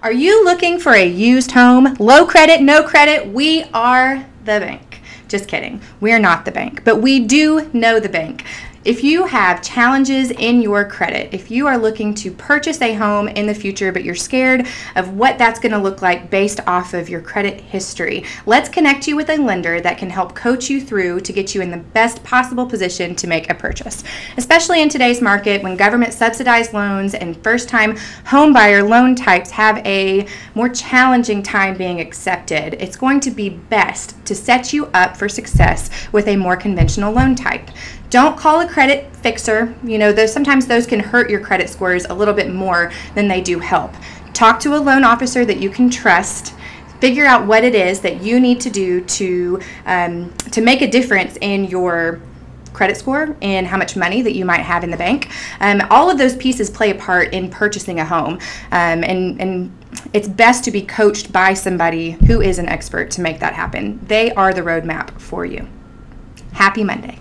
Are you looking for a used home? Low credit, no credit? We are the bank. Just kidding. We're not the bank, but we do know the bank. If you have challenges in your credit, if you are looking to purchase a home in the future, but you're scared of what that's going to look like based off of your credit history, let's connect you with a lender that can help coach you through to get you in the best possible position to make a purchase. Especially in today's market when government subsidized loans and first time home buyer loan types have a more challenging time being accepted, it's going to be best to set you up for success with a more conventional loan type. Don't call a credit fixer. You know, those, sometimes those can hurt your credit scores a little bit more than they do help. Talk to a loan officer that you can trust figure out what it is that you need to do to um, to make a difference in your credit score and how much money that you might have in the bank. Um, all of those pieces play a part in purchasing a home, um, and and it's best to be coached by somebody who is an expert to make that happen. They are the roadmap for you. Happy Monday.